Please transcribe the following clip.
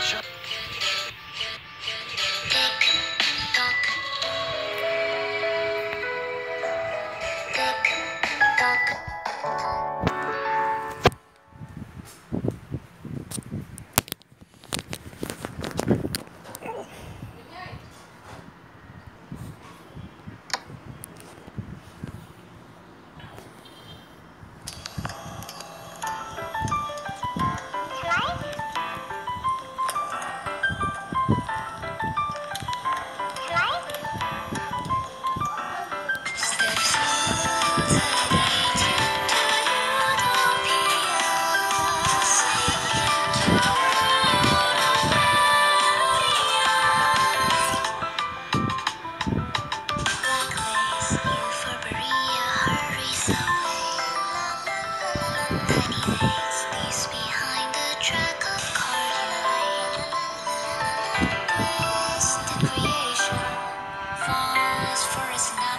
Shut for us now.